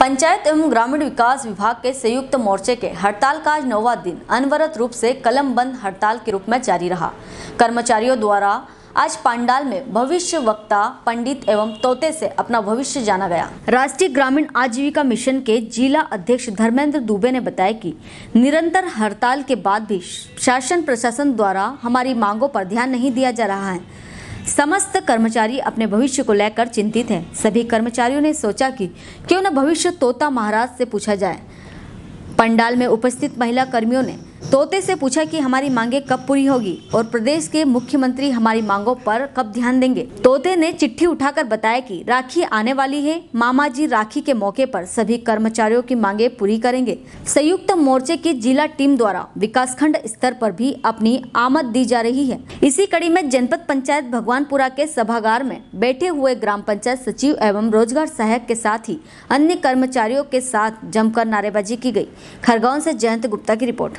पंचायत एवं ग्रामीण विकास विभाग के संयुक्त मोर्चे के हड़ताल का आज नौवा दिन अनवरत रूप से कलम बंद हड़ताल के रूप में जारी रहा। कर्मचारियों द्वारा आज पांडाल में भविष्य वक्ता, पंडित एवं तोते से अपना भविष्य जाना गया। राष्ट्रीय ग्रामीण आजीविका मिशन के जिला अध्यक्ष धर्मेंद्र दुबे ने बताया कि निरंतर हड़ताल के बाद भी शासन प्रशासन द्वारा हमारी मांगों पर ध्यान नहीं दिया जा रहा है। समस्त कर्मचारी अपने भविष्य को लेकर चिंतित हैं। सभी कर्मचारियों ने सोचा कि क्यों न भविष्य तोता महाराज से पूछा जाए। पंडाल में उपस्थित महिला कर्मियों ने तोते से पूछा कि हमारी मांगे कब पूरी होगी और प्रदेश के मुख्यमंत्री हमारी मांगों पर कब ध्यान देंगे। तोते ने चिट्ठी उठाकर बताया कि राखी आने वाली है। मामा जी राखी के मौके पर सभी कर्मचारियों की मांगे पूरी करेंगे। संयुक्त मोर्चे की जिला टीम द्वारा विकासखंड स्तर पर भी अपनी आमद दी जा रही है। इसी कड़ी में जनपद पंचायत भगवानपुरा के सभागार में बैठे हुए ग्राम पंचायत सचिव एवं रोज़गार सहायक के साथ ही अन्य कर्मचारियों के साथ जमकर नारेबाजी की गई खरगोन ऐसी जयंत गुप्ता की रिपोर्ट।